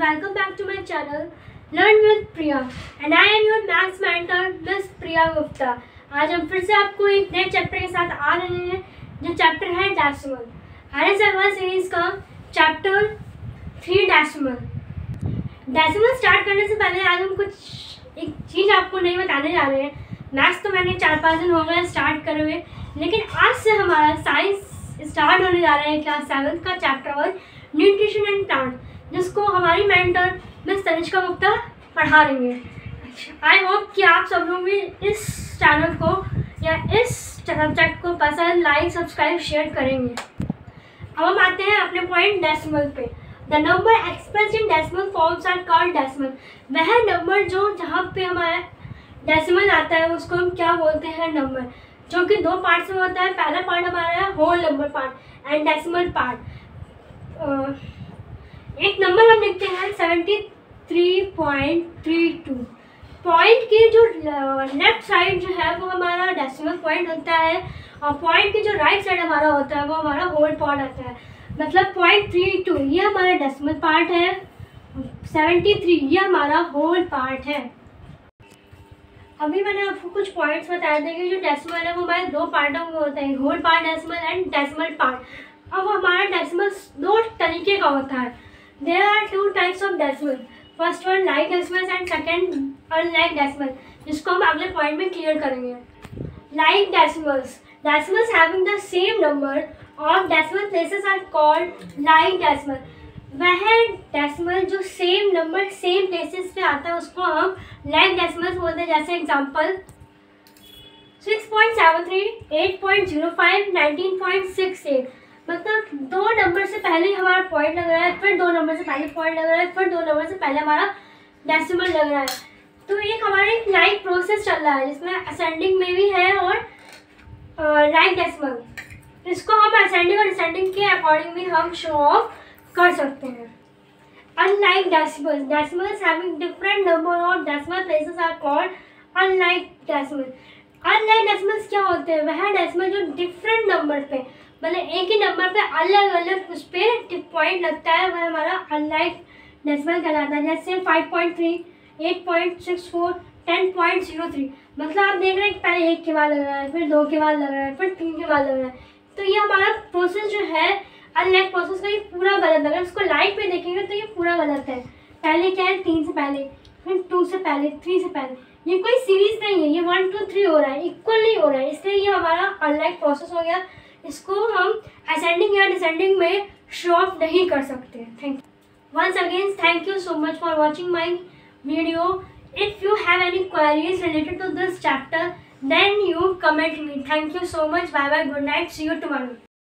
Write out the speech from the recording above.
welcome back to my channel, Learn with Priya. And I am your maths mentor, Miss Priya Gupta. आज हम फिर से आपको एक नए चैप्टर के साथ आ रहे हैं, जो चैप्टर है डेसिमल हमारे सर्वर सीरीज़ का chapter three decimal decimal start करने से पहले आज हम कुछ एक चीज़ आपको नहीं बताने जा रहे हैं। मैथ्स तो मैंने चार पाँच दिन हो गए स्टार्ट करे हुए, लेकिन आज से हमारा साइंस स्टार्ट होने जा रहा है क्लास सेवन्थ का चैप्टर और न्यूट्रिशन एंड प्लांट जिसको हमारी मेंटर मिस तनिष्का गुप्ता पढ़ा रही है आई होप कि आप सब लोग भी इस चैनल को या इस सब्जेक्ट को पसंद लाइक सब्सक्राइब शेयर करेंगे। अब हम आते हैं अपने पॉइंट डेसिमल पे। The number express in decimal forms are called decimal वह नंबर जो जहाँ पे हमारा डेसिमल आता है, उसको हम क्या बोलते हैं नंबर जो कि दो पार्ट्स में होता है। पहला पार्ट हमारा है whole number part and decimal part एक नंबर हम लिखते हैं seventy three point three two point की जो लेफ़्ट साइड जो है, वो हमारा डेसिमल पॉइंट होता है और पॉइंट की जो राइट साइड हमारा होता है, वो हमारा होल पॉइंट आता है. मतलब पॉइंट थ्री टू ये हमारा डेसिमल पार्ट है. सेवेंटी थ्री ये हमारा होल पार्ट है. अभी मैंने आपको कुछ पॉइंट्स बताया थे कि जो डेसिमल है, वो हमारे दो पार्टों में होते हैं whole part decimal and decimal part अब हमारा डेसिमल दो तरीके का होता है. There are two types of decimal. First one like decimals and second unlike decimal. जिसको हम अगले पॉइंट में क्लियर करेंगे। Like decimals decimals having the same number of decimal places are called like decimal वह डेसिमल जो same number same places पे आता है उसको हम लाइक डेसिमल्स बोलते हैं। जैसे एग्जांपल 6.73, 8.05, 19.68 मतलब दो नंबर से पहले हमारा पॉइंट लग रहा है, फिर दो नंबर से पहले पॉइंट लग रहा है, फिर दो नंबर से पहले हमारा डेसिमल लग रहा है। तो एक हमारा लाइक प्रोसेस चल रहा है, जिसमें असेंडिंग में भी है और लाइक डेसिमल इसको हम असेंडिंग और डिसेंडिंग के अकॉर्डिंग भी हम शो ऑफ़ कर सकते हैं। Unlike decimals decimals having different number of decimal places are called unlike decimals unlike decimals क्या होते हैं? वह डेसिमल जो डिफरेंट नंबर पे मतलब एक ही नंबर पे अलग अलग उस पर पॉइंट लगता है, वह हमारा अनलाइक डेसिमल कहलाता है। जैसे five point three eight point six four ten point zero three मतलब आप देख रहे हैं पहले एक के बाद लग रहा है, फिर दो के बाद लग रहा है, फिर तीन के बाद लग रहा है। तो ये हमारा प्रोसेस जो है अनलाइक प्रोसेस का ये पूरा गलत अगर इसको लाइट पे देखेंगे तो ये पूरा गलत है। पहले क्या है? तीन से पहले, फिर टू से पहले थ्री से पहले। ये कोई सीरीज़ नहीं है, ये वन टू थ्री हो रहा है इक्वल नहीं हो रहा है। इसलिए ये हमारा अनलाइक प्रोसेस हो गया। इसको हम असेंडिंग या डिसेंडिंग में शो ऑफ़ नहीं कर सकते। Thank you once again thank you so much for watching my video if you have any queries related to this chapter then you comment me. Thank you so much bye bye good night see you tomorrow.